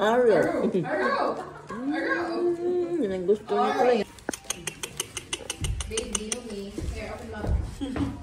Aro. Aro! Aro! Mm, yun ang gusto niya pala. Baby, me. Here, open up.